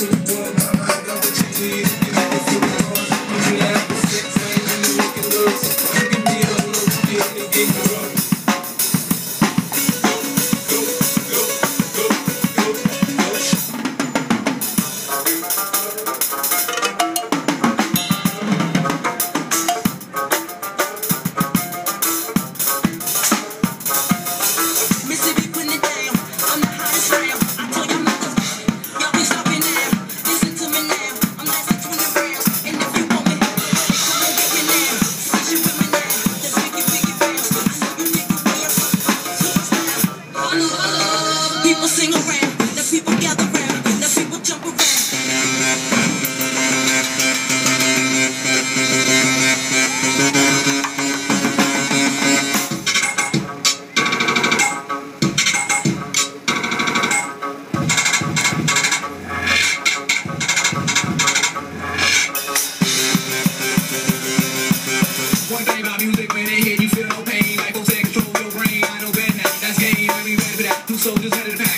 to in the head, you feel no pain. Like, go take control your brain. I know better now. That's game. I be ready for that. Two soldiers headed to the pain.